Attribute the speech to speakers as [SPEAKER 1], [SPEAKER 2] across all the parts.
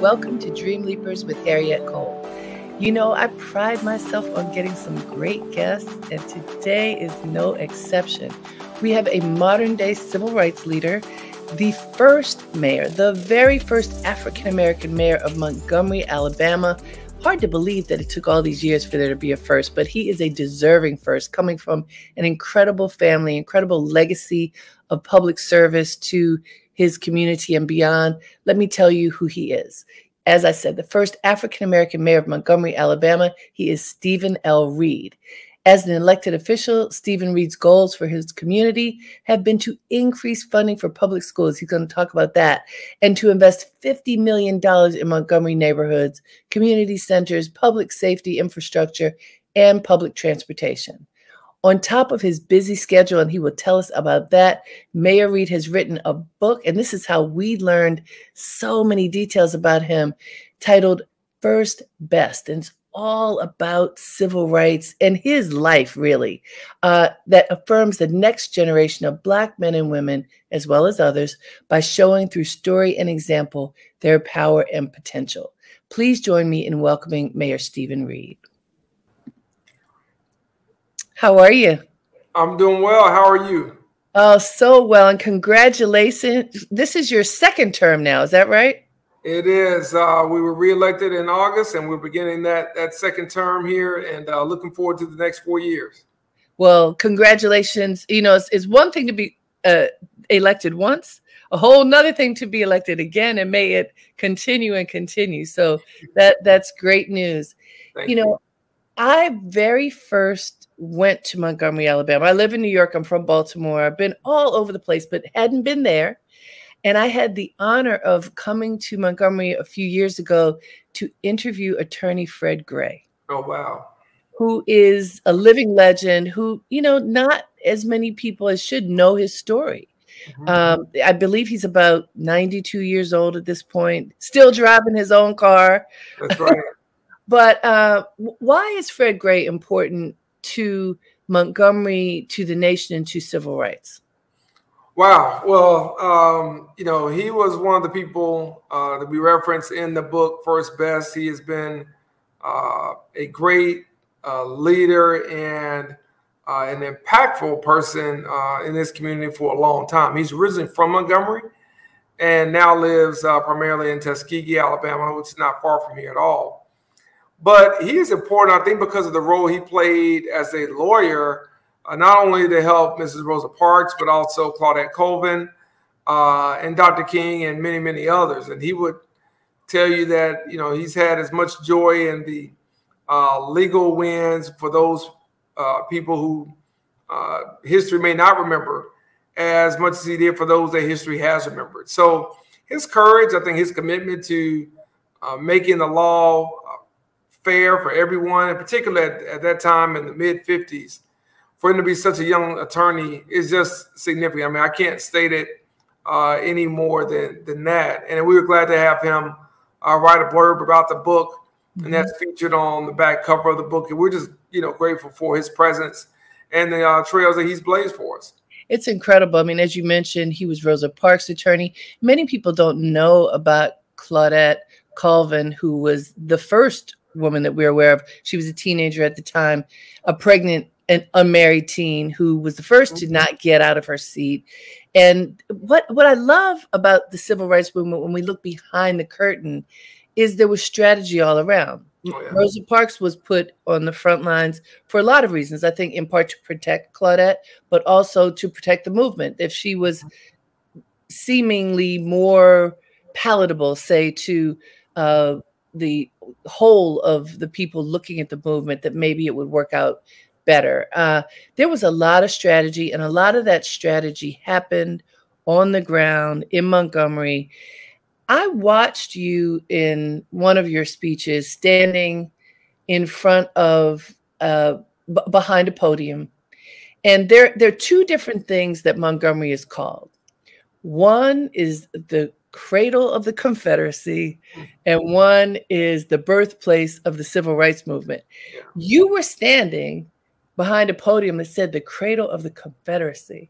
[SPEAKER 1] Welcome to Dream Leapers with Harriette Cole. You know, I pride myself on getting some great guests, and today is no exception. We have a modern day civil rights leader, the first mayor, the very first African American mayor of Montgomery, Alabama. Hard to believe that it took all these years for there to be a first, but he is a deserving first, coming from an incredible family, incredible legacy of public service to his community and beyond. Let me tell you who he is. As I said, the first African American mayor of Montgomery, Alabama, he is Steven L. Reed. As an elected official, Steven Reed's goals for his community have been to increase funding for public schools. He's going to talk about that. And to invest $50 million in Montgomery neighborhoods, community centers, public safety infrastructure, and public transportation. On top of his busy schedule, and he will tell us about that, Mayor Reed has written a book, and this is how we learned so many details about him, titled First Best. And it's all about civil rights and his life, really, uh, that affirms the next generation of Black men and women, as well as others, by showing through story and example their power and potential. Please join me in welcoming Mayor Steven Reed. How are you?
[SPEAKER 2] I'm doing well. How are you?
[SPEAKER 1] Oh, so well. And congratulations. This is your second term now. Is that right?
[SPEAKER 2] It is. Uh, we were reelected in August, and we're beginning that that second term here, and uh, looking forward to the next four years.
[SPEAKER 1] Well, congratulations. You know, it's, it's one thing to be uh, elected once, a whole nother thing to be elected again, and may it continue and continue. So that that's great news.
[SPEAKER 2] Thank
[SPEAKER 1] you know, I very first went to Montgomery, Alabama. I live in New York. I'm from Baltimore. I've been all over the place, but hadn't been there. And I had the honor of coming to Montgomery a few years ago to interview attorney Fred Gray.
[SPEAKER 2] Oh, wow.
[SPEAKER 1] Who is a living legend, who, you know, not as many people as should know his story. Mm-hmm. Um, I believe he's about 92 years old at this point, still driving his own car.
[SPEAKER 2] That's right.
[SPEAKER 1] but uh, why is Fred Gray important to Montgomery, to the nation, and to civil rights?
[SPEAKER 2] Wow. Well, um, you know, he was one of the people uh, that we reference in the book First Best. He has been uh, a great uh, leader and uh, an impactful person uh, in this community for a long time. He's originally from Montgomery and now lives uh, primarily in Tuskegee, Alabama, which is not far from here at all. But he is important, I think, because of the role he played as a lawyer, uh, not only to help Mrs. Rosa Parks, but also Claudette Colvin uh, and Dr. King and many, many others. And he would tell you that, you know, he's had as much joy in the uh, legal wins for those uh, people who uh, history may not remember as much as he did for those that history has remembered. So his courage, I think his commitment to uh, making the law fair for everyone, in particular at, at that time in the mid 50s, for him to be such a young attorney is just significant. I mean, I can't state it uh, any more than, than that. And we were glad to have him uh, write a blurb about the book, mm-hmm. and that's featured on the back cover of the book. And we're just, you know, grateful for his presence and the uh, trails that he's blazed for us.
[SPEAKER 1] It's incredible. I mean, as you mentioned, he was Rosa Parks' attorney. Many people don't know about Claudette Colvin, who was the first woman that we're aware of. She was a teenager at the time, a pregnant and unmarried teen who was the first to not get out of her seat. And what what I love about the civil rights movement when we look behind the curtain is there was strategy all around. Oh, yeah. Rosa Parks was put on the front lines for a lot of reasons. I think in part to protect Claudette, but also to protect the movement. If she was seemingly more palatable, say, to uh, the whole of the people looking at the movement that maybe it would work out better. Uh, there was a lot of strategy, and a lot of that strategy happened on the ground in Montgomery. I watched you in one of your speeches standing in front of uh, behind a podium, and there there are two different things that Montgomery is called. One is the cradle of the Confederacy, and one is the birthplace of the civil rights movement. You were standing behind a podium that said the cradle of the Confederacy.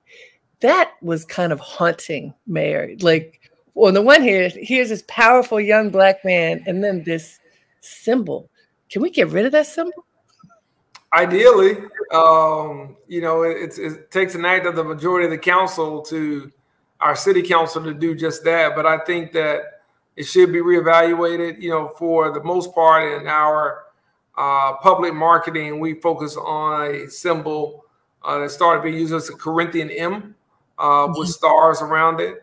[SPEAKER 1] That was kind of haunting, Mayor. Like, on the one hand, here's this powerful young black man, and then this symbol. Can we get rid of that symbol?
[SPEAKER 2] Ideally, um, you know, it, it takes an act of the majority of the council to our city council to do just that. But I think that it should be reevaluated. You know, for the most part in our uh, public marketing, we focus on a symbol uh, that started being used as a Corinthian M uh, with mm-hmm. stars around it.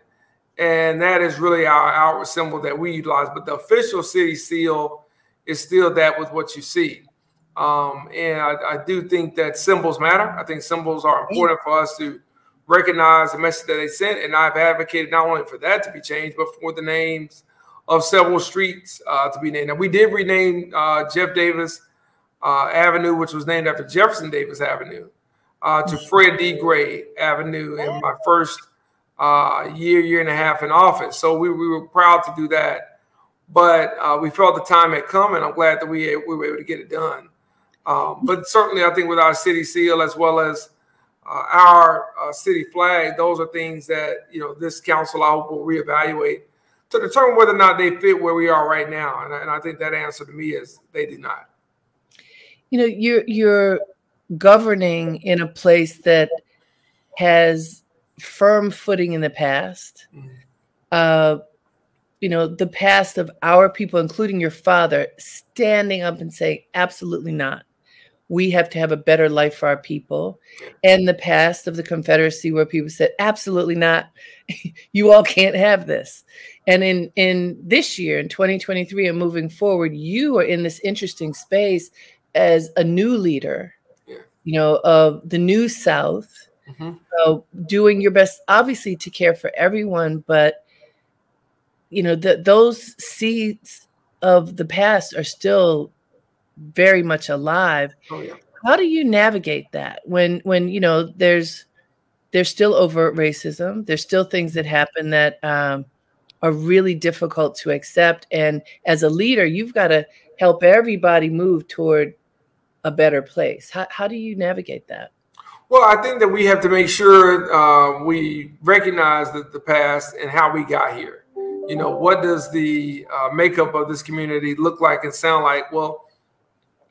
[SPEAKER 2] And that is really our outward symbol that we utilize. But the official city seal is still that with what you see. Um, and I, I, do think that symbols matter. I think symbols are important for us to recognize the message that they sent. And I've advocated not only for that to be changed, but for the names of several streets uh, to be named. Now, we did rename uh, Jeff Davis uh, Avenue, which was named after Jefferson Davis Avenue, uh, to mm-hmm. Fred D. Gray Avenue in my first uh, year, year and a half in office. So we, we were proud to do that. But uh, we felt the time had come, and I'm glad that we, we were able to get it done. Um, but certainly, I think with our city seal as well as uh, our uh, city flag, those are things that you know this council I hope will reevaluate to determine whether or not they fit where we are right now. And, and I think that answer to me is they do not.
[SPEAKER 1] You know, you're you're governing in a place that has firm footing in the past. Mm-hmm. Uh, you know, the past of our people, including your father, standing up and saying, absolutely not we have to have a better life for our people. And the past of the Confederacy, where people said, absolutely not, you all can't have this. And in, in this year, in 2023 and moving forward, you are in this interesting space as a new leader, yeah. you know, of the new South, mm-hmm. uh, doing your best, obviously, to care for everyone, but you know, the, those seeds of the past are still very much alive. Oh, yeah. How do you navigate that when when you know there's there's still overt racism, there's still things that happen that um, are really difficult to accept, and as a leader, you've got to help everybody move toward a better place. How how do you navigate that?
[SPEAKER 2] Well, I think that we have to make sure uh, we recognize the, the past and how we got here. You know, what does the uh, makeup of this community look like and sound like? Well,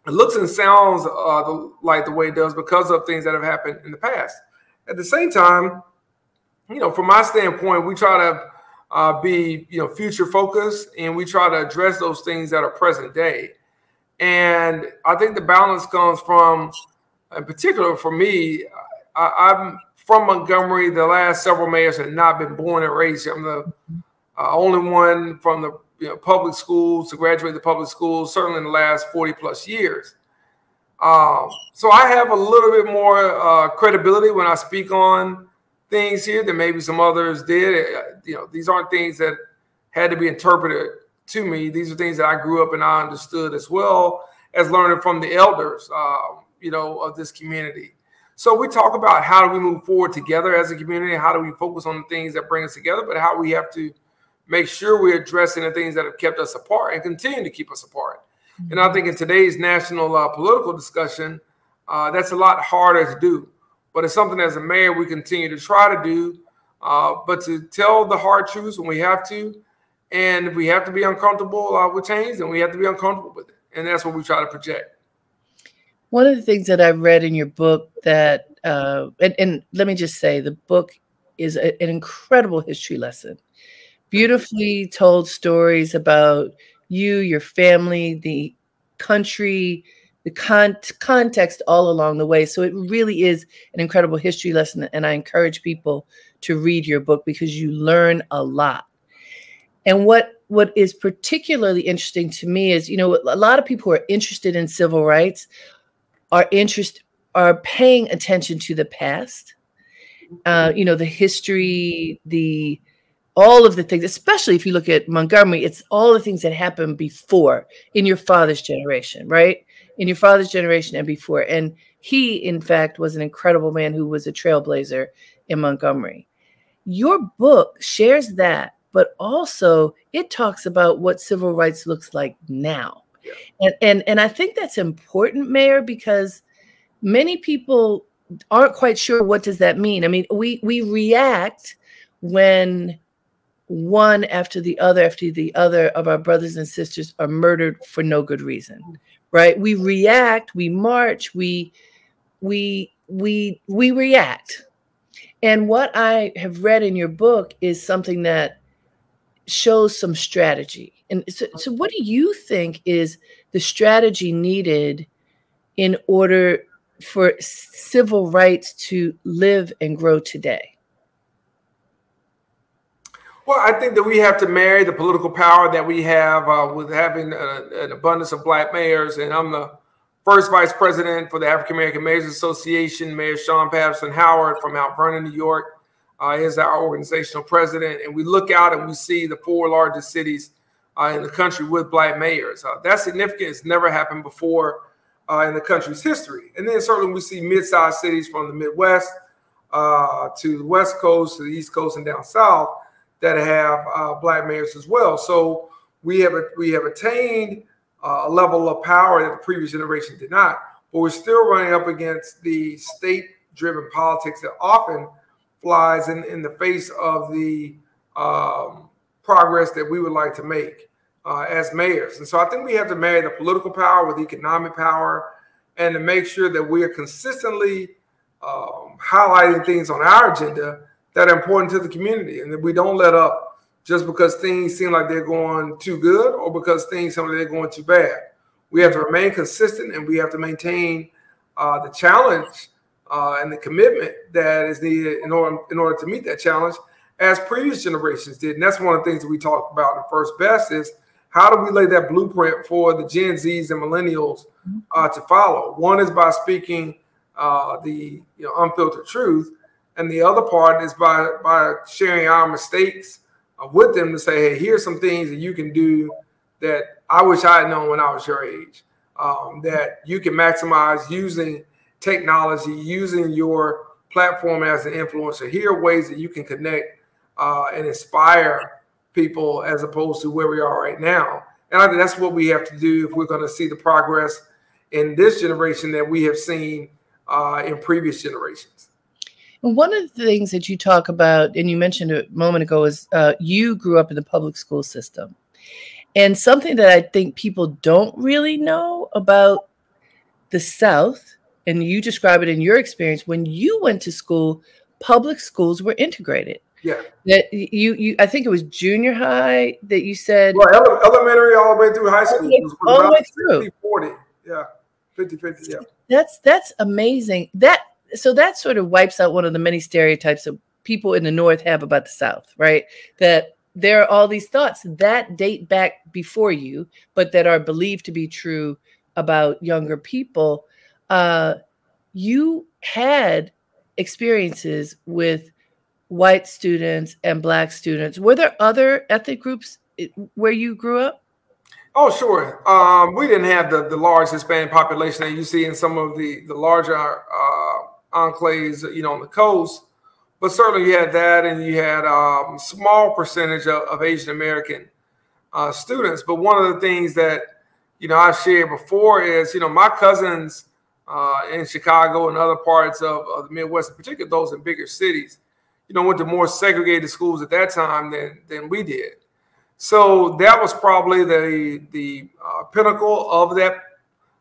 [SPEAKER 2] it looks and sounds uh, the, like the way it does because of things that have happened in the past. At the same time, you know, from my standpoint, we try to uh, be, you know, future focused and we try to address those things that are present day. And I think the balance comes from, in particular for me, I, am from Montgomery. The last several mayors have not been born and raised. I'm the uh, only one from the you know, public schools to graduate the public schools, certainly in the last 40 plus years. Um, so I have a little bit more uh, credibility when I speak on things here than maybe some others did. Uh, you know, these aren't things that had to be interpreted to me. These are things that I grew up and I understood as well as learning from the elders, uh, you know, of this community. So we talk about how do we move forward together as a community? How do we focus on the things that bring us together, but how we have to make sure we're addressing the things that have kept us apart and continue to keep us apart. Mm-hmm. And I think in today's national uh, political discussion, uh, that's a lot harder to do. But it's something as a mayor we continue to try to do, uh, but to tell the hard truths when we have to. And if we have to be uncomfortable uh, with change, then we have to be uncomfortable with it. And that's what we try to project.
[SPEAKER 1] One of the things that I read in your book that, uh, and, and let me just say, the book is a, an incredible history lesson beautifully told stories about you, your family, the country, the con- context all along the way. So it really is an incredible history lesson. And I encourage people to read your book because you learn a lot. And what what is particularly interesting to me is, you know, a lot of people who are interested in civil rights are interest are paying attention to the past, uh, you know, the history, the all of the things, especially if you look at Montgomery, it's all the things that happened before in your father's generation, right? In your father's generation and before. And he, in fact, was an incredible man who was a trailblazer in Montgomery. Your book shares that, but also it talks about what civil rights looks like now. Yeah. And, and and I think that's important, Mayor, because many people aren't quite sure what does that mean. I mean, we we react when one after the other after the other of our brothers and sisters are murdered for no good reason mm. right? We react we march we we we we react. And what i have read in your book is something that shows some strategy. And so, so what do you think is the strategy needed in order for civil rights to live and grow today
[SPEAKER 2] well, I think that we have to marry the political power that we have uh, with having a, an abundance of black mayors. And I'm the first vice president for the African American Mayors Association. Mayor Shawyn Patterson Howard from Mount Vernon, New York, uh, is our organizational president. And we look out and we see the four largest cities uh, in the country with black mayors. Uh, that's significant. It's never happened before uh, in the country's history. And then certainly we see mid-sized cities from the Midwest uh, to the West Coast, to the East Coast, and down south that have uh, black mayors as well. So we have we have attained uh, a level of power that the previous generation did not, but we're still running up against the state-driven politics that often flies in, in the face of the um, progress that we would like to make uh, as mayors. And so I think we have to marry the political power with economic power and to make sure that we are consistently um, highlighting things on our agenda that are important to the community and that we don't let up just because things seem like they're going too good or because things seem like they're going too bad. We have to remain consistent and we have to maintain uh, the challenge uh, and the commitment that is needed in order in order to meet that challenge as previous generations did. And that's one of the things that we talked about in First Best is how do we lay that blueprint for the Gen Zs and millennials uh, to follow? One is by speaking uh, the you know, unfiltered truth, and the other part is by by sharing our mistakes uh, with them to say, hey, here's some things that you can do that I wish I had known when I was your age. Um, that you can maximize using technology, using your platform as an influencer. Here are ways that you can connect uh, and inspire people as opposed to where we are right now. And I think that's what we have to do if we're going to see the progress in this generation that we have seen uh, in previous generations.
[SPEAKER 1] One of the things that you talk about, and you mentioned a moment ago, is uh, you grew up in the public school system. And something that I think people don't really know about the South, and you describe it in your experience, when you went to school, public schools were integrated.
[SPEAKER 2] Yeah.
[SPEAKER 1] That you, you, I think it was junior high that you said.
[SPEAKER 2] Well, elementary all the way through high school.
[SPEAKER 1] All the way through. 50,
[SPEAKER 2] 40. Yeah. 50, 50. Yeah.
[SPEAKER 1] That's, that's amazing. That, so that sort of wipes out one of the many stereotypes that people in the North have about the South, right? That there are all these thoughts that date back before you, but that are believed to be true about younger people. Uh, you had experiences with white students and black students. Were there other ethnic groups eh, where you grew up?
[SPEAKER 2] Oh, sure. Um, we didn't have the, the large Hispanic population that you see in some of the, the larger uh, enclaves, you know, on the coast. But certainly you had that, and you had um, small percentage of, of Asian American uh, students. But one of the things that you know I've shared before is you know my cousins uh, in Chicago and other parts of, of, the Midwest, in particular those in bigger cities, you know, went to more segregated schools at that time than than we did. So that was probably the the uh, pinnacle of that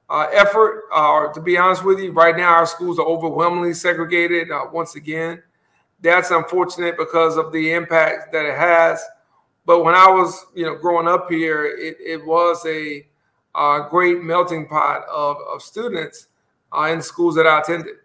[SPEAKER 2] uh, effort. Uh, to be honest with you, right now our schools are overwhelmingly segregated. Uh, once again, that's unfortunate because of the impact that it has. But when I was, you know, growing up here, it, it was a uh, great melting pot of, of students uh, in schools that I attended.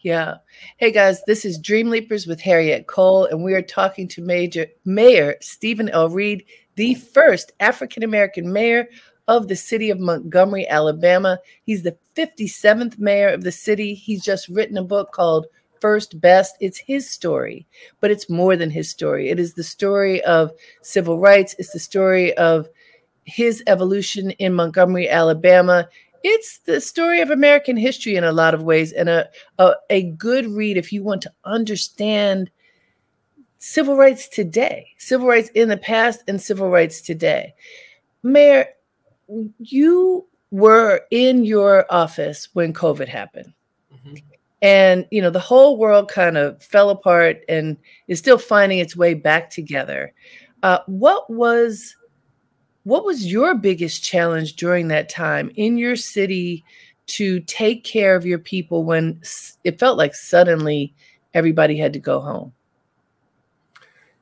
[SPEAKER 1] Yeah. Hey guys, this is Dream Leapers with Harriette Cole, and we are talking to Major Mayor Steven L. Reed, the first African American mayor of the city of Montgomery, Alabama. He's the 57th mayor of the city. He's just written a book called First Best. It's his story, but it's more than his story. It is the story of civil rights, it's the story of his evolution in Montgomery, Alabama. It's the story of American history in a lot of ways, and a, a, a good read if you want to understand civil rights today, civil rights in the past, and civil rights today. Mayor, you were in your office when COVID happened. Mm-hmm. and you know the whole world kind of fell apart and is still finding its way back together uh, what was what was your biggest challenge during that time in your city to take care of your people when it felt like suddenly everybody had to go home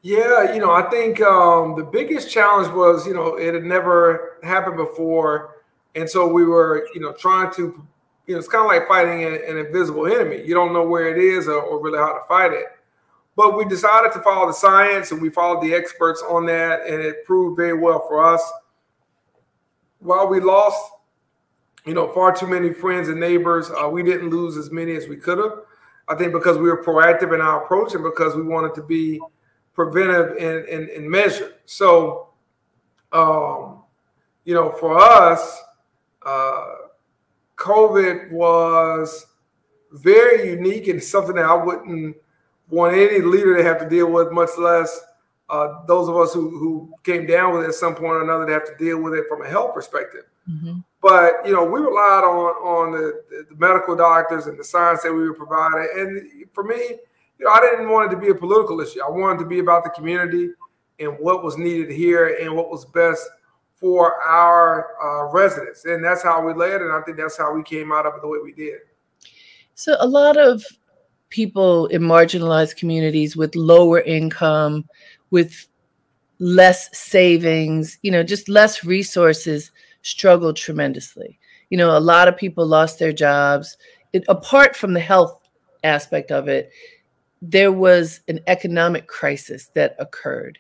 [SPEAKER 2] yeah you know i think um, the biggest challenge was you know it had never happened before and so we were you know trying to you know, it's kind of like fighting an, an, invisible enemy. You don't know where it is or, or, really how to fight it. But we decided to follow the science and we followed the experts on that, and it proved very well for us. While we lost, you know, far too many friends and neighbors, uh, we didn't lose as many as we could have. I think because we were proactive in our approach and because we wanted to be preventive and, in, in measure. So, um, you know, for us, uh, COVID was very unique and something that I wouldn't want any leader to have to deal with, much less uh, those of us who, who came down with it at some point or another to have to deal with it from a health perspective. Mm-hmm. But you know, we relied on on the, the, medical doctors and the science that we were provided. And for me, you know, I didn't want it to be a political issue. I wanted to be about the community and what was needed here and what was best for our uh, residents. And that's how we led. And I think that's how we came out of it the way we did.
[SPEAKER 1] So, a lot of people in marginalized communities with lower income, with less savings, you know, just less resources struggled tremendously. You know, a lot of people lost their jobs. It, apart from the health aspect of it, there was an economic crisis that occurred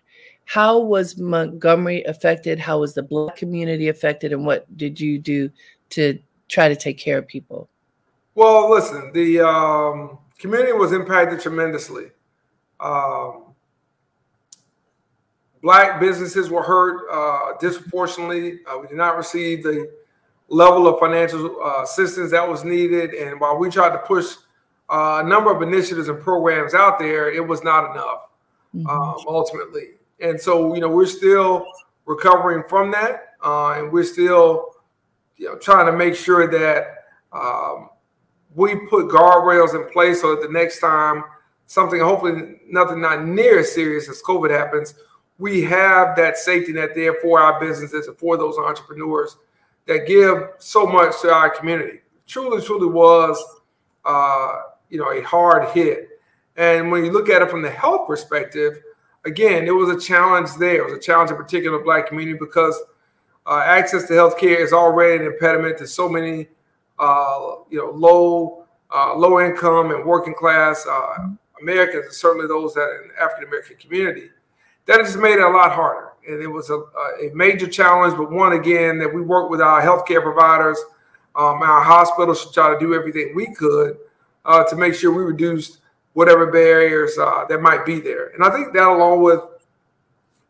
[SPEAKER 1] how was Montgomery affected? How was the Black community affected? And what did you do to try to take care of people?
[SPEAKER 2] Well, listen, the um, community was impacted tremendously. Um, black businesses were hurt uh, disproportionately. Uh, we did not receive the level of financial uh, assistance that was needed. And while we tried to push uh, a number of initiatives and programs out there, it was not enough mm-hmm. um, ultimately. And so, you know, we're still recovering from that, uh, and we're still, you know, trying to make sure that um, we put guardrails in place so that the next time something, hopefully nothing not near as serious as COVID happens, we have that safety net there for our businesses and for those entrepreneurs that give so much to our community. Truly, truly was, uh, you know, a hard hit. And when you look at it from the health perspective, again, it was a challenge there. It was a challenge in particular black community because uh, access to healthcare is already an impediment to so many, uh, you know, low, uh, low income and working class uh, Americans, and certainly those that in the African American community. That just made it a lot harder, and it was a, a major challenge, but one again that we worked with our healthcare providers, um, our hospitals to try to do everything we could uh, to make sure we reduced whatever barriers uh, that might be there. And I think that, along with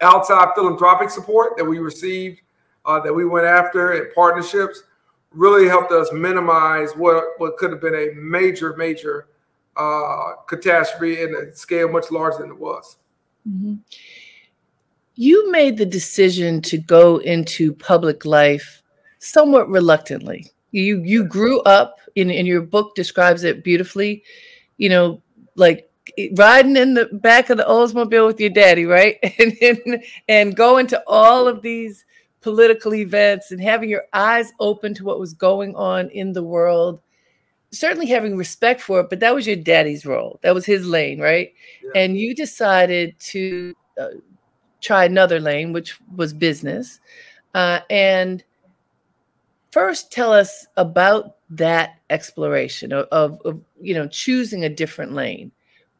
[SPEAKER 2] outside philanthropic support that we received, uh, that we went after, and partnerships, really helped us minimize what what could have been a major, major uh, catastrophe in a scale much larger than it was. Mm-hmm.
[SPEAKER 1] You made the decision to go into public life somewhat reluctantly. You you grew up in, in your book describes it beautifully. You know, like riding in the back of the Oldsmobile with your daddy, right? And, and and going to all of these political events and having your eyes open to what was going on in the world. Certainly having respect for it, but that was your daddy's role. That was his lane, right? Yeah. And you decided to uh, try another lane, which was business. Uh, and first, tell us about that exploration of, of, of, you know choosing a different lane.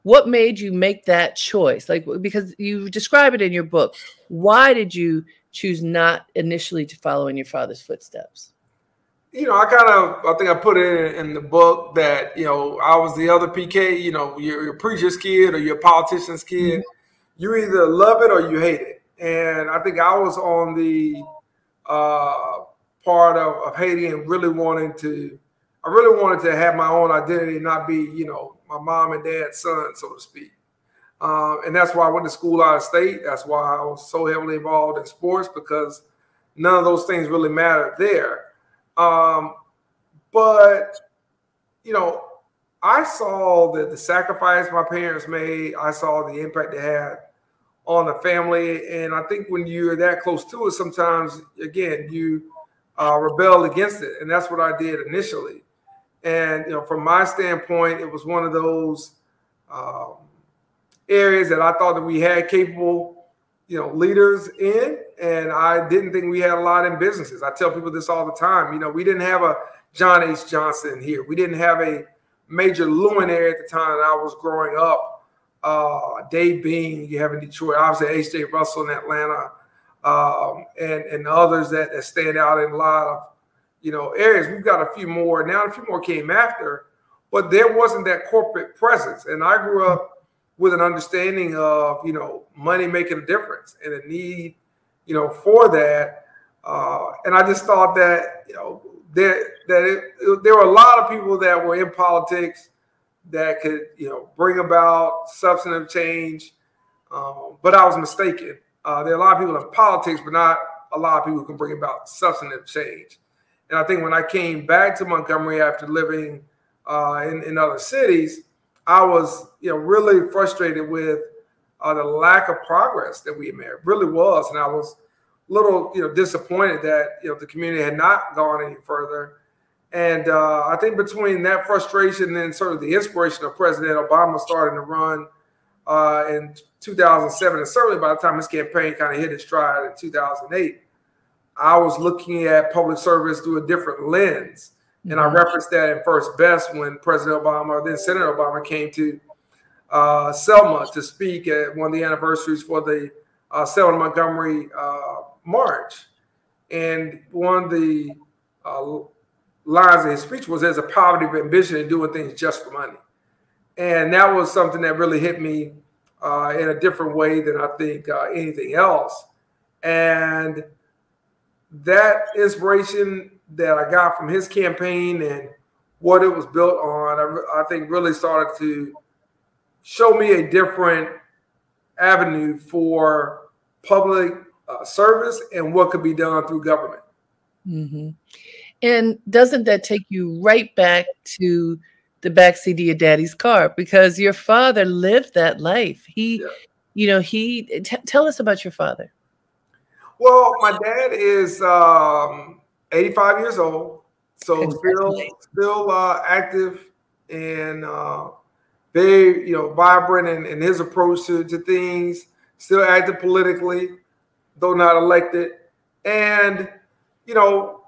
[SPEAKER 1] What made you make that choice? Like because you describe it in your book. Why did you choose not initially to follow in your father's footsteps?
[SPEAKER 2] You know i kind of i think i put it in, in the book that you know i was the other pk you know you're, you're a preacher's kid or you're a politician's kid. Mm-hmm. you either love it or you hate it. And i think i was on the uh part of, of Haiti and really wanting to, I really wanted to have my own identity, not be, you know, my mom and dad's son, so to speak. Um, and that's why I went to school out of state. That's why I was so heavily involved in sports because none of those things really mattered there. Um, but, you know, I saw the, the sacrifice my parents made. I saw the impact they had on the family. And I think when you're that close to it, sometimes, again, you uh, rebel against it. And that's what I did initially. And, you know, from my standpoint, it was one of those um, areas that I thought that we had capable, you know, leaders in. And I didn't think we had a lot in businesses. I tell people this all the time. You know, we didn't have a John H. Johnson here. We didn't have a major luminary at the time that I was growing up. Uh, Dave Bing, you have in Detroit, obviously H.J. Russell in Atlanta, um, and and others that, that stand out in a lot of you know areas. We've got a few more now. A few more came after, but there wasn't that corporate presence. And I grew up with an understanding of you know money making a difference and a need you know for that. Uh, and I just thought that you know there that it, there were a lot of people that were in politics that could you know bring about substantive change, um, but I was mistaken. Uh, there are a lot of people in politics, but not a lot of people who can bring about substantive change. And I think when I came back to Montgomery after living uh, in, in other cities, I was you know really frustrated with uh, the lack of progress that we had made. It really was, and I was a little, you know, disappointed that you know the community had not gone any further. And uh, I think between that frustration and sort of the inspiration of President Obama starting to run uh, in 2007, and certainly by the time his campaign kind of hit its stride in 2008, I was looking at public service through a different lens. And I mm-hmm. referenced that in First Best when President Obama, then Senator Obama, came to uh, Selma to speak at one of the anniversaries for the uh, Selma Montgomery uh, March. And one of the uh, lines in his speech was there's a poverty of ambition in doing things just for money. And that was something that really hit me uh, in a different way than I think uh, anything else. And that inspiration that I got from his campaign and what it was built on, I, I think really started to show me a different avenue for public uh, service and what could be done through government.
[SPEAKER 1] Mm-hmm. And doesn't that take you right back to the backseat of your daddy's car? Because your father lived that life. He, yeah. you know, he. Tell us about your father.
[SPEAKER 2] Well, my dad is um, 85 years old, so still still uh, active and uh, very you know vibrant in, in his approach to, to things. Still active politically though not elected. And, you know,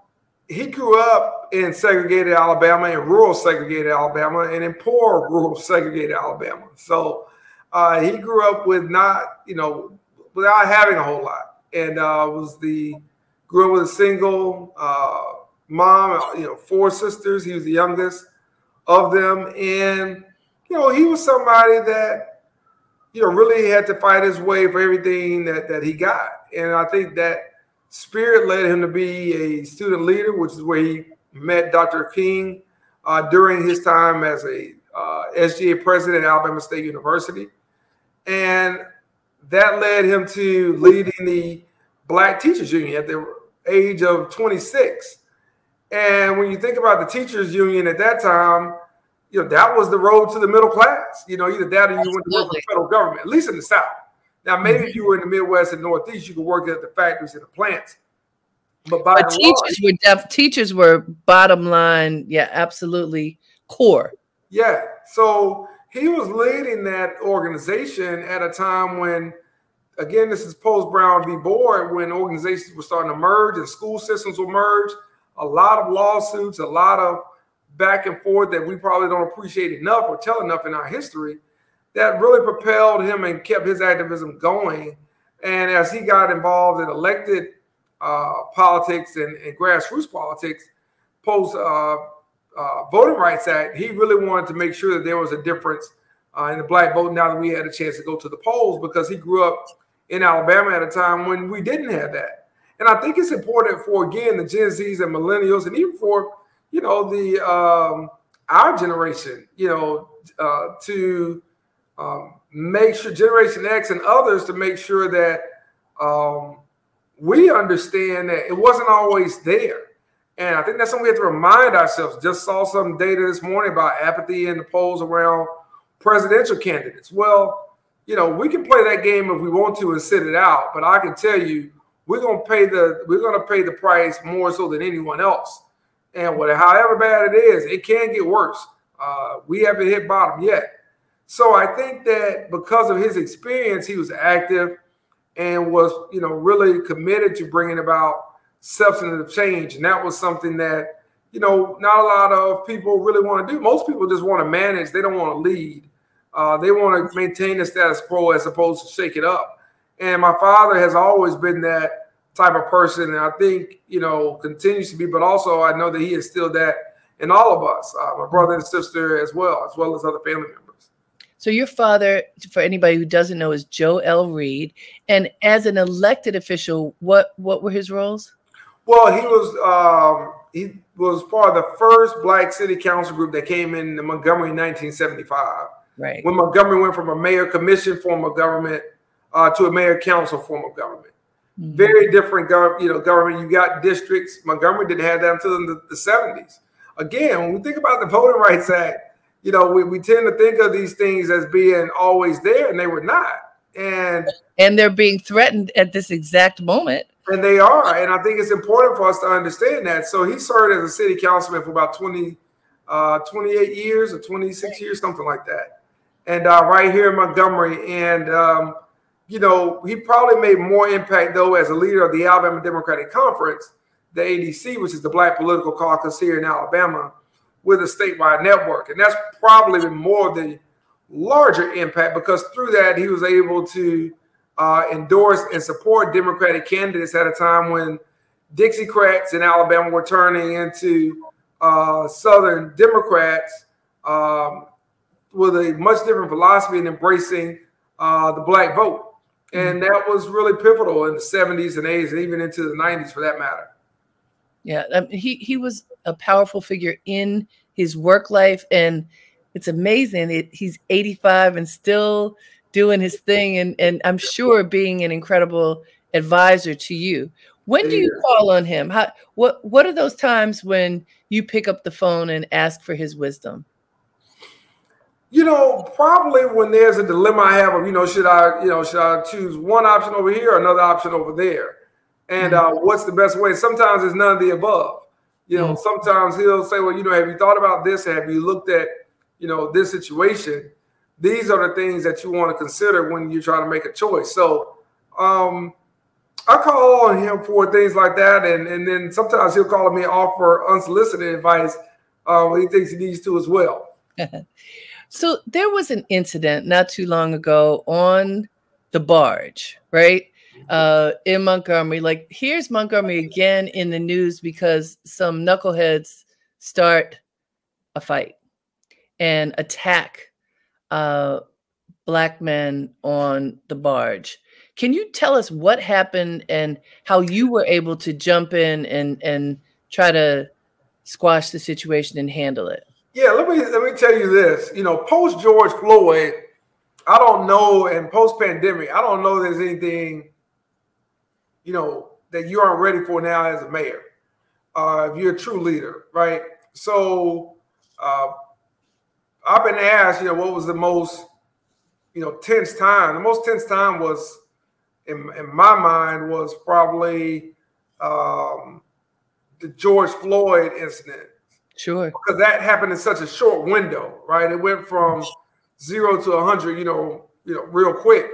[SPEAKER 2] he grew up in segregated Alabama, in rural segregated Alabama, and in poor rural segregated Alabama. So uh, he grew up with not, you know, without having a whole lot. And uh, was the, grew up with a single uh, mom, you know, four sisters. He was the youngest of them. And, you know, he was somebody that you know, really had to fight his way for everything that, that he got. And I think that spirit led him to be a student leader, which is where he met Dr. King uh, during his time as a uh, SGA president at Alabama State University. And that led him to leading the Black Teachers Union at the age of 26. And when you think about the teachers union at that time, you know, that was the road to the middle class. You know, either that or you went to work for the federal government, at least in the South. Now, maybe mm-hmm. if you were in the Midwest and Northeast, you could work at the factories and the plants.
[SPEAKER 1] But, but teachers were def- teachers were bottom line, yeah, absolutely core.
[SPEAKER 2] Yeah. So he was leading that organization at a time when, again, this is post Brown v. Board, when organizations were starting to merge and school systems were merged. A lot of lawsuits, a lot of back and forth that we probably don't appreciate enough or tell enough in our history that really propelled him and kept his activism going. And as he got involved in elected uh, politics and, and, grassroots politics, post uh, uh, Voting Rights Act, he really wanted to make sure that there was a difference uh, in the black vote now that we had a chance to go to the polls because he grew up in Alabama at a time when we didn't have that. And I think it's important for, again, the Gen Zs and millennials, and even for you know, the um, our generation, you know, uh, to um, make sure Generation X and others to make sure that um, we understand that it wasn't always there. And I think that's something we have to remind ourselves. Just saw some data this morning about apathy in the polls around presidential candidates. Well, you know, we can play that game if we want to and sit it out, but I can tell you, we're gonna pay the we're gonna pay the price more so than anyone else. And whatever, however bad it is, it can get worse. Uh, we haven't hit bottom yet. So I think that because of his experience, he was active and was, you know, really committed to bringing about substantive change. And that was something that, you know, not a lot of people really want to do. Most people just want to manage. They don't want to lead. Uh, they want to maintain the status quo as opposed to shake it up. And my father has always been that type of person. And I think, you know, continues to be, but also I know that he is still that in all of us, uh, my brother and sister as well, as well as other family members.
[SPEAKER 1] So your father, for anybody who doesn't know, is Joe L. Reed. And as an elected official, what what were his roles?
[SPEAKER 2] Well, he was um, he was part of the first Black City Council group that came in the Montgomery in 1975.
[SPEAKER 1] Right.
[SPEAKER 2] When Montgomery went from a mayor commission form of government uh, to a mayor council form of government. Mm-hmm. Very different, gov- you know, government. You got districts. Montgomery didn't have that until the, the 70s. Again, when we think about the Voting Rights Act, you know, we, we tend to think of these things as being always there, and they were not. And
[SPEAKER 1] and they're being threatened at this exact moment.
[SPEAKER 2] And they are. And I think it's important for us to understand that. So he served as a city councilman for about 20, uh, 28 years or 26 years, something like that. And uh, right here in Montgomery. And, um, you know, he probably made more impact, though, as a leader of the Alabama Democratic Conference, the ADC, which is the Black Political Caucus here in Alabama with a statewide network. And that's probably been more of the larger impact because through that, he was able to uh, endorse and support Democratic candidates at a time when Dixiecrats in Alabama were turning into uh, Southern Democrats um, with a much different philosophy and embracing uh, the black vote. And mm-hmm. that was really pivotal in the 70s and 80s and even into the 90s for that matter.
[SPEAKER 1] Yeah, um, he he was a powerful figure in his work life, and it's amazing. It, he's 85 and still doing his thing, and and I'm sure being an incredible advisor to you. When do you call on him? How what what are those times when you pick up the phone and ask for his wisdom?
[SPEAKER 2] You know, probably when there's a dilemma I have of, you know, should I, you know, should I choose one option over here or another option over there? And mm-hmm. uh, what's the best way? Sometimes it's none of the above. You know, mm-hmm. sometimes he'll say, well, you know, have you thought about this? Have you looked at, you know, this situation? These are the things that you want to consider when you're trying to make a choice. So um, I call on him for things like that. And, and then sometimes he'll call me offer unsolicited advice uh, when he thinks he needs to as well.
[SPEAKER 1] so there was an incident not too long ago on the barge, right? Uh, in Montgomery. Like, here's Montgomery again in the news because some knuckleheads start a fight and attack uh, black men on the barge. Can you tell us what happened and how you were able to jump in and and try to squash the situation and handle it?
[SPEAKER 2] Yeah, let me let me tell you this. You know, post George Floyd, I don't know, and post pandemic, I don't know there's anything you know, that you aren't ready for now as a mayor. Uh, if you're a true leader, right? So uh, I've been asked, you know, what was the most, you know, tense time? The most tense time was, in, in my mind, was probably um, the George Floyd incident.
[SPEAKER 1] Sure.
[SPEAKER 2] Because that happened in such a short window, right? It went from zero to a hundred, you know, you know, real quick.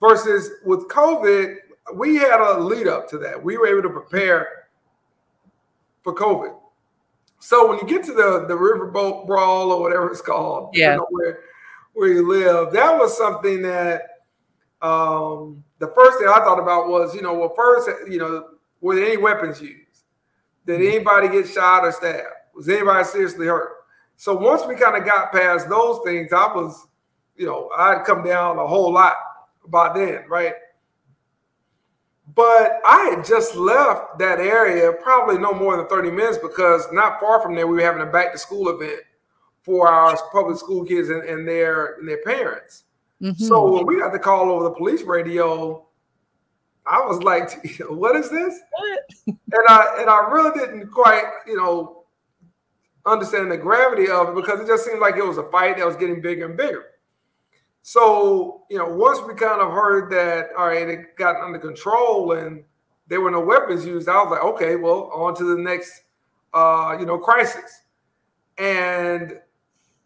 [SPEAKER 2] Versus with COVID, we had a lead up to that. We were able to prepare for COVID. So when you get to the the riverboat brawl or whatever it's called,
[SPEAKER 1] yeah,
[SPEAKER 2] you know, where where you live, that was something that um, the first thing I thought about was, you know, well, first, you know, were there any weapons used? Did mm-hmm. anybody get shot or stabbed? Was anybody seriously hurt? So once we kind of got past those things, I was, you know, I'd come down a whole lot by then, right? But I had just left that area probably no more than 30 minutes because not far from there, we were having a back to school event for our public school kids and, and their and their parents. Mm-hmm. So when we got the call over the police radio, I was like, what is this? What? and I and I really didn't quite, you know, understand the gravity of it because it just seemed like it was a fight that was getting bigger and bigger. So, you know, once we kind of heard that, all right, it got under control and there were no weapons used, I was like, okay, well, on to the next, uh, you know, crisis. And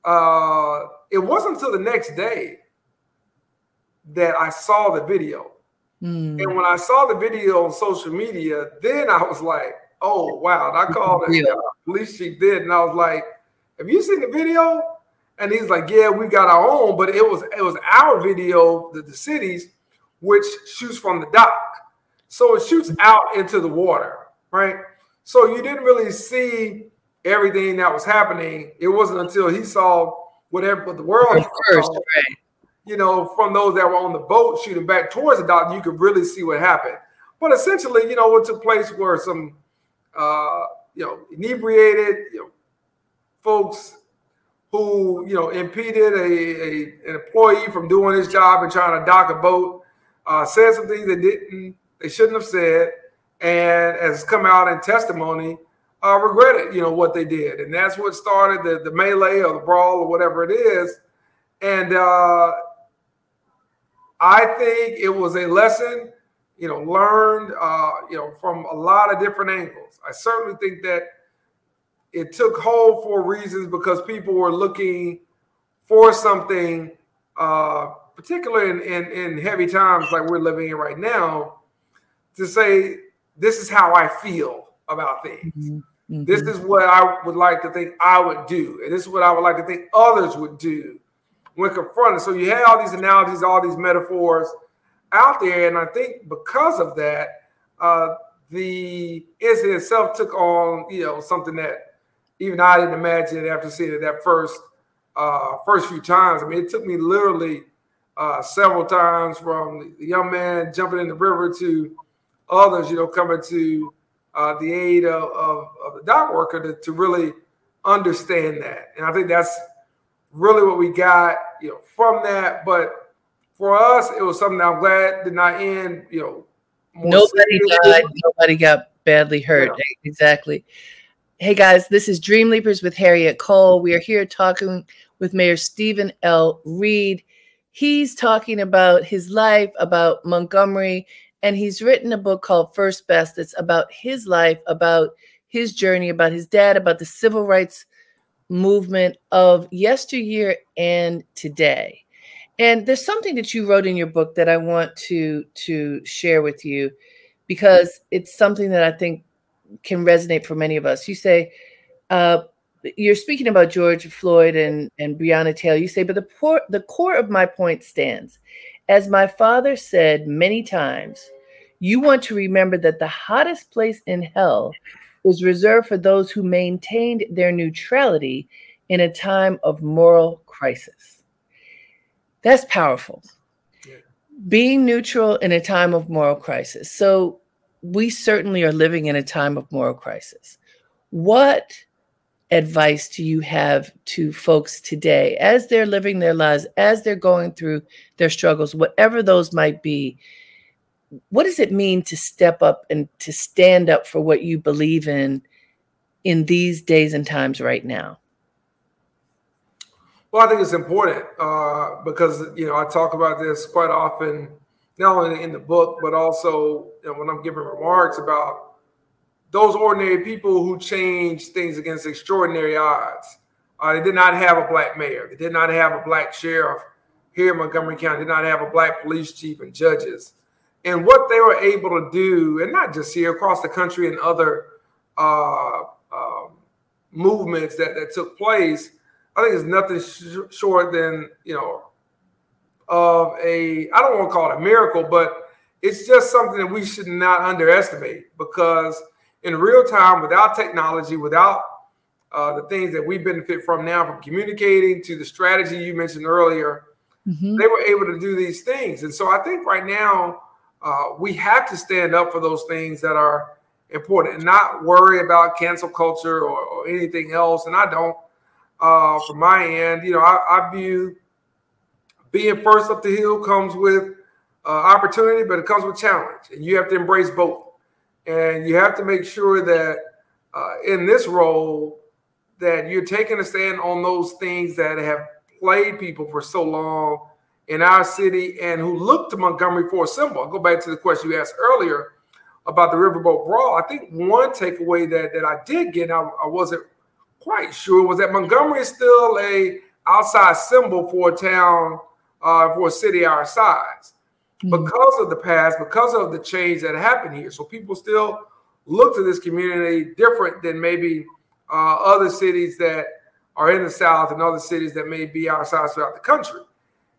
[SPEAKER 2] uh, it wasn't until the next day that I saw the video. Mm. And when I saw the video on social media, then I was like, oh, wow. And I called the police chief did, and I was like, have you seen the video? And he's like, yeah, we got our own, but it was it was our video, the, the cities, which shoots from the dock. So it shoots out into the water, right? So you didn't really see everything that was happening. It wasn't until he saw whatever the world first, right. you know, from those that were on the boat shooting back towards the dock, you could really see what happened. But essentially, you know, what took place were some uh, you know, inebriated, you know, folks who you know impeded a, a, an employee from doing his job and trying to dock a boat, uh, said some things they didn't, they shouldn't have said, and has come out in testimony, uh, regretted you know what they did, and that's what started the the melee or the brawl or whatever it is, and uh, I think it was a lesson, you know, learned uh, you know from a lot of different angles. I certainly think that it took hold for reasons because people were looking for something, uh, particularly in, in, in heavy times like we're living in right now, to say, this is how I feel about things. Mm-hmm. Mm-hmm. This is what I would like to think I would do. And this is what I would like to think others would do when confronted. So you had all these analogies, all these metaphors out there. And I think because of that, uh, the incident itself took on, you know, something that even I didn't imagine it after seeing it that first uh, first few times. I mean, it took me literally uh, several times from the young man jumping in the river to others, you know, coming to uh, the aid of, of, of, the dock worker to, to really understand that. And I think that's really what we got, you know, from that. But for us, it was something I'm glad did not end, you know.
[SPEAKER 1] Nobody died. Nobody got badly hurt. Yeah. Exactly. Hey guys, this is Dream Leapers with Harriette Cole. We are here talking with Mayor Steven L. Reed. He's talking about his life, about Montgomery, and he's written a book called First Best that's about his life, about his journey, about his dad, about the civil rights movement of yesteryear and today. And there's something that you wrote in your book that I want to to share with you because it's something that I think can resonate for many of us. You say, uh, you're speaking about George Floyd and, and Breonna Taylor. You say, but the, poor, the core of my point stands. As my father said many times, you want to remember that the hottest place in hell is reserved for those who maintained their neutrality in a time of moral crisis. That's powerful. Yeah. Being neutral in a time of moral crisis. So we certainly are living in a time of moral crisis. What advice do you have to folks today as they're living their lives, as they're going through their struggles, whatever those might be? What does it mean to step up and to stand up for what you believe in in these days and times right now?
[SPEAKER 2] Well, I think it's important uh, because you know I talk about this quite often not only in the book, but also you know, when I'm giving remarks about those ordinary people who changed things against extraordinary odds. Uh, they did not have a black mayor. They did not have a black sheriff here in Montgomery County. They did not have a black police chief and judges. And what they were able to do, and not just here, across the country and other uh, uh, movements that, that took place, I think is nothing sh- short than, you know, of a, I don't want to call it a miracle, but it's just something that we should not underestimate because in real time, without technology, without uh, the things that we benefit from now, from communicating to the strategy you mentioned earlier, mm-hmm. they were able to do these things. And so I think right now uh, we have to stand up for those things that are important and not worry about cancel culture or, or anything else. And I don't. Uh, from my end, you know, I, I view being first up the hill comes with uh, opportunity, but it comes with challenge, and you have to embrace both. And you have to make sure that uh, in this role that you're taking a stand on those things that have plagued people for so long in our city and who look to Montgomery for a symbol. I'll go back to the question you asked earlier about the Riverboat Brawl. I think one takeaway that, that I did get, I, I wasn't quite sure, was that Montgomery is still a outside symbol for a town, uh, for a city our size. Mm-hmm. Because of the past, because of the change that happened here. So people still look to this community different than maybe uh, other cities that are in the South and other cities that may be our size throughout the country.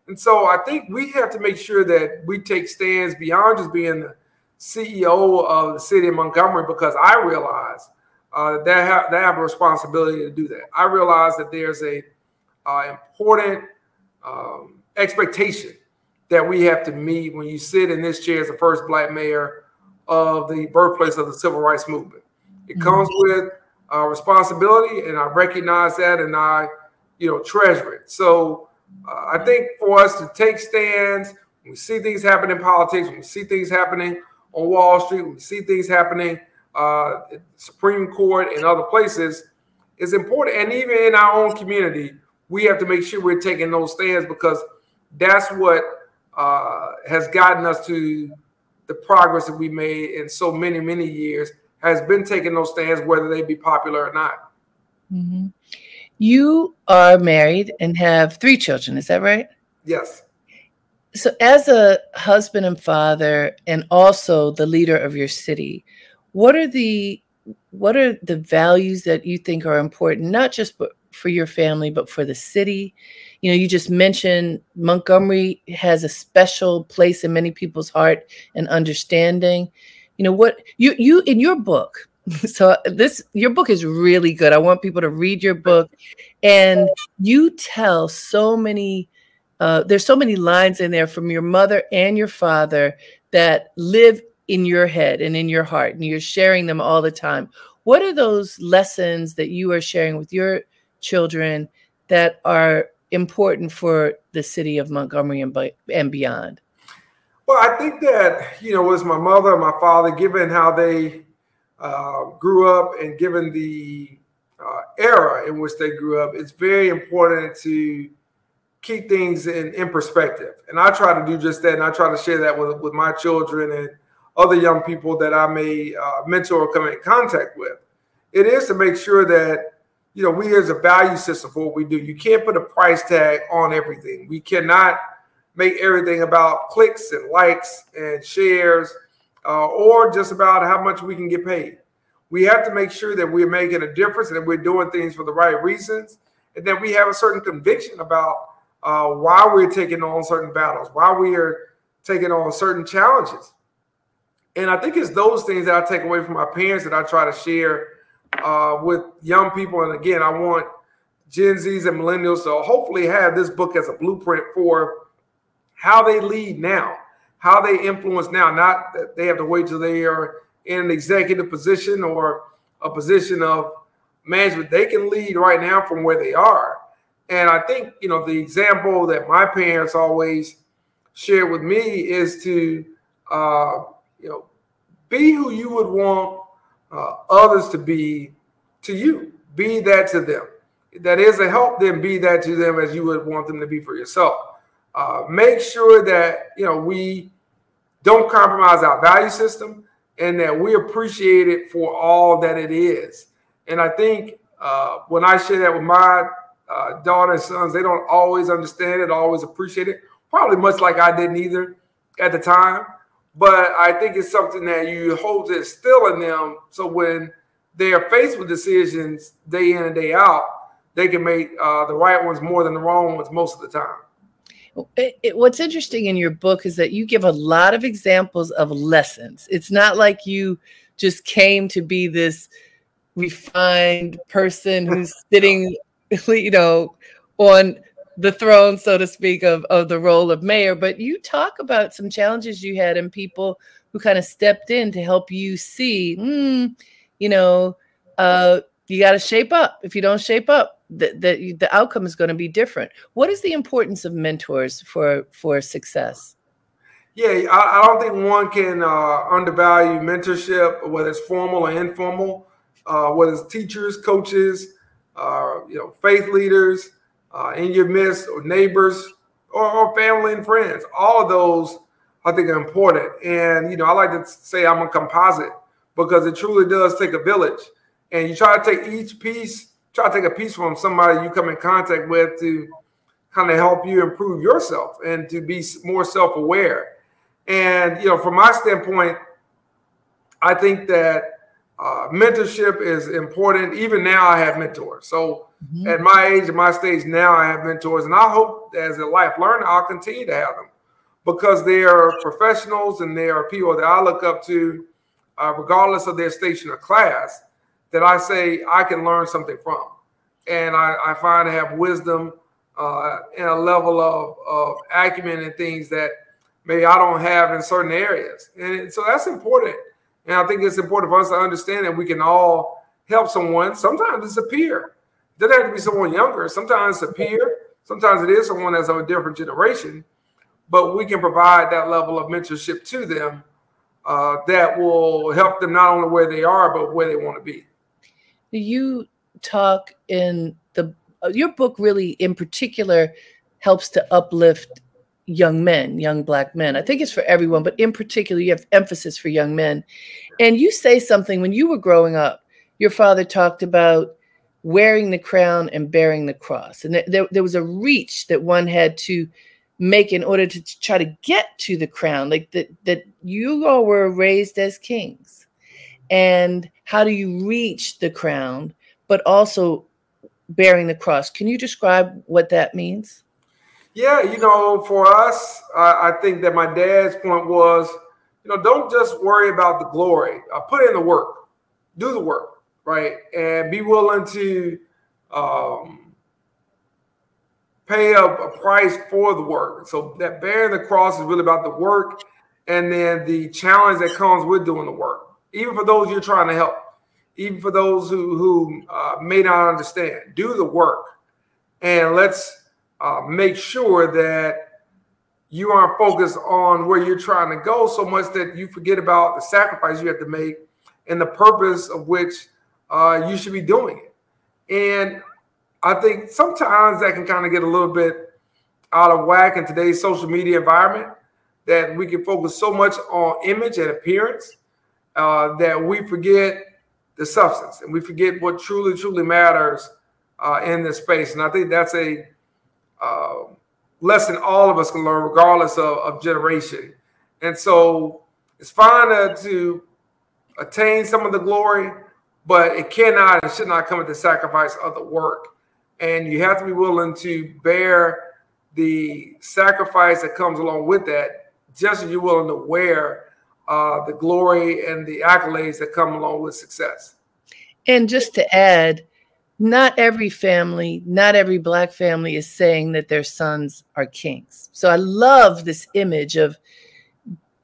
[SPEAKER 2] And so I think we have to make sure that we take stands beyond just being the CEO of the city of Montgomery because I realize uh, that have, they have a responsibility to do that. I realize that there's a uh, important um, expectation that we have to meet when you sit in this chair as the first black mayor of the birthplace of the civil rights movement. It mm-hmm. comes with uh, responsibility, and I recognize that, and I, you know, treasure it. So uh, I think for us to take stands, when we see things happen in politics, when we see things happening on Wall Street, when we see things happening uh, Supreme Court and other places, is important. And even in our own community, we have to make sure we're taking those stands because that's what uh, has gotten us to the progress that we made in so many, many years has been taking those stands, whether they be popular or not.
[SPEAKER 1] Mm-hmm. You are married and have three children. Is that right?
[SPEAKER 2] Yes.
[SPEAKER 1] So, as a husband and father, and also the leader of your city, what are the what are the values that you think are important, not just for your family, but for the city? You know, you just mentioned Montgomery has a special place in many people's heart and understanding. You know what you you in your book so this your book is really good. I want people to read your book. And you tell so many uh, there's so many lines in there from your mother and your father that live in your head and in your heart and you're sharing them all the time. What are those lessons that you are sharing with your children that are important for the city of montgomery and, and beyond
[SPEAKER 2] well i think that you know was my mother and my father given how they uh, grew up and given the uh, era in which they grew up, it's very important to keep things in, in perspective. And I try to do just that. And I try to share that with, with my children and other young people that I may uh, mentor or come in contact with. It is to make sure that, you know, we as a value system for what we do. You can't put a price tag on everything. We cannot make everything about clicks and likes and shares uh, or just about how much we can get paid. We have to make sure that we're making a difference and that we're doing things for the right reasons, and that we have a certain conviction about uh, why we're taking on certain battles, why we are taking on certain challenges. And I think it's those things that I take away from my parents that I try to share uh, with young people. And again, I want Gen Zs and millennials to hopefully have this book as a blueprint for how they lead now how they influence now, not that they have to wait till they are in an executive position or a position of management. They can lead right now from where they are. And I think, you know, the example that my parents always share with me is to, uh, you know, be who you would want uh, others to be to you. Be that to them. That is a help them be that to them as you would want them to be for yourself. Uh, make sure that you know we don't compromise our value system and that we appreciate it for all that it is. And I think uh, when I share that with my uh, daughter and sons, they don't always understand it, always appreciate it. Probably much like I didn't either at the time. But I think it's something that you hold it still in them. So when they are faced with decisions day in and day out, they can make uh, the right ones more than the wrong ones most of the time.
[SPEAKER 1] It, it, what's interesting in your book is that you give a lot of examples of lessons. It's not like you just came to be this refined person who's sitting, you know, on the throne, so to speak, of, of the role of mayor, but you talk about some challenges you had and people who kind of stepped in to help you see, mm, you know, uh, you got to shape up. If you don't shape up, the, the, the outcome is going to be different. What is the importance of mentors for, for success?
[SPEAKER 2] Yeah, I, I don't think one can uh, undervalue mentorship, whether it's formal or informal, uh, whether it's teachers, coaches, uh, you know, faith leaders uh, in your midst, or neighbors, or, or, family and friends. All of those, I think, are important. And you know, I like to say I'm a composite because it truly does take a village. And you try to take each piece, try to take a piece from somebody you come in contact with to kind of help you improve yourself and to be more self-aware. And you know, from my standpoint, I think that uh, mentorship is important. Even now, I have mentors. So mm-hmm. at my age, at my stage now, I have mentors, and I hope as a life learner, I'll continue to have them because they are professionals and they are people that I look up to, uh, regardless of their station or class. That I say I can learn something from, and I, I find to have wisdom uh, and a level of, of acumen and things that maybe I don't have in certain areas. And so that's important. And I think it's important for us to understand that we can all help someone. Sometimes it's a peer. It doesn't have to be someone younger. Sometimes it's a peer. Sometimes it is someone that's of a different generation. But we can provide that level of mentorship to them uh, that will help them not only where they are, but where they want to be.
[SPEAKER 1] You talk in the uh, your book really in particular helps to uplift young men, young black men. I think it's for everyone, but in particular, you have emphasis for young men. And you say something when you were growing up, your father talked about wearing the crown and bearing the cross. And there, there was a reach that one had to make in order to try to get to the crown, like that, that you all were raised as kings. And how do you reach the crown, but also bearing the cross? Can you describe what that means?
[SPEAKER 2] Yeah, you know, for us, I think that my dad's point was, you know, don't just worry about the glory. Uh, put in the work, do the work, right, and be willing to um, pay a, a price for the work. So that bearing the cross is really about the work, and then the challenge that comes with doing the work. Even for those you're trying to help, even for those who who uh, may not understand, do the work, and let's uh, make sure that you aren't focused on where you're trying to go so much that you forget about the sacrifice you have to make and the purpose of which uh, you should be doing it. And I think sometimes that can kind of get a little bit out of whack in today's social media environment that we can focus so much on image and appearance uh, that we forget the substance and we forget what truly, truly matters uh, in this space. And I think that's a uh, lesson all of us can learn, regardless of, of generation. And so it's fine to, to attain some of the glory, but it cannot and should not come at the sacrifice of the work. And you have to be willing to bear the sacrifice that comes along with that, just as you're willing to wear uh, the glory and the accolades that come along with success.
[SPEAKER 1] And just to add, not every family, not every black family is saying that their sons are kings. So I love this image of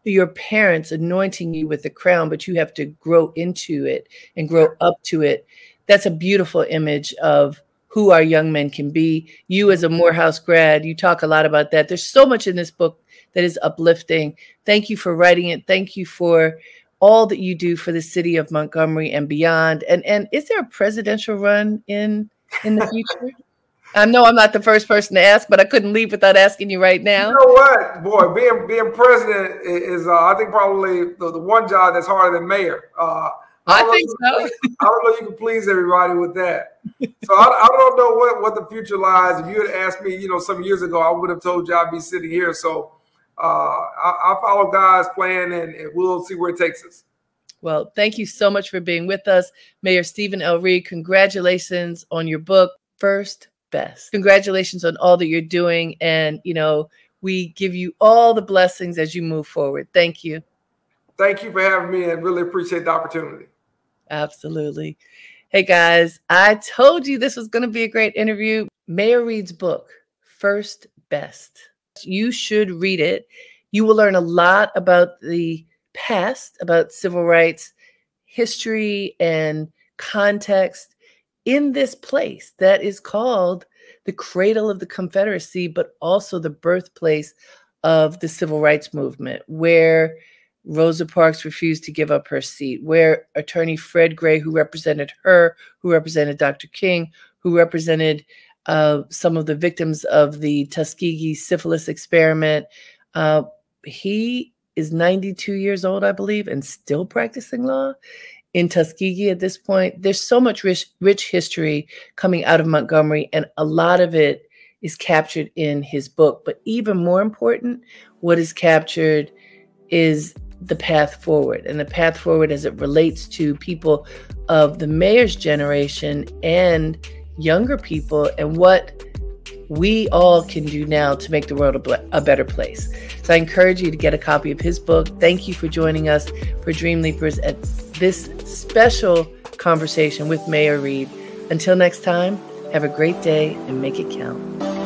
[SPEAKER 1] your parents anointing you with the crown, but you have to grow into it and grow up to it. That's a beautiful image of who our young men can be. You, as a Morehouse grad, you talk a lot about that. There's so much in this book that is uplifting. Thank you for writing it. Thank you for all that you do for the city of Montgomery and beyond. And and is there a presidential run in in the future? I know I'm not the first person to ask, but I couldn't leave without asking you right now.
[SPEAKER 2] You know what, boy, being being president is uh, I think probably the, the one job that's harder than mayor. Uh,
[SPEAKER 1] I, I think so.
[SPEAKER 2] Please, I don't know you can please everybody with that. So I, I, don't know what, what the future lies. If you had asked me, you know, some years ago, I would have told you I'd be sitting here. So uh, I, I, follow God's plan, and, and we'll see where it takes us.
[SPEAKER 1] Well, thank you so much for being with us, Mayor Steven L. Reed. Congratulations on your book, First Best. Congratulations on all that you're doing, and you know we give you all the blessings as you move forward. Thank you.
[SPEAKER 2] Thank you for having me, and really appreciate the opportunity.
[SPEAKER 1] Absolutely. Hey guys, I told you this was going to be a great interview. Mayor Reed's book, First Best. You should read it. You will learn a lot about the past, about civil rights history and context in this place that is called the cradle of the Confederacy, but also the birthplace of the civil rights movement, where Rosa Parks refused to give up her seat, where attorney Fred Gray, who represented her, who represented Dr. King, who represented uh, some of the victims of the Tuskegee syphilis experiment, uh, he is 92 years old, I believe, and still practicing law in Tuskegee at this point. There's so much rich, rich history coming out of Montgomery, and a lot of it is captured in his book. But even more important, what is captured is the path forward and the path forward as it relates to people of the mayor's generation and younger people and what we all can do now to make the world a, a, better place. So I encourage you to get a copy of his book. Thank you for joining us for Dream Leapers at this special conversation with Mayor Reed. Until next time, have a great day and make it count.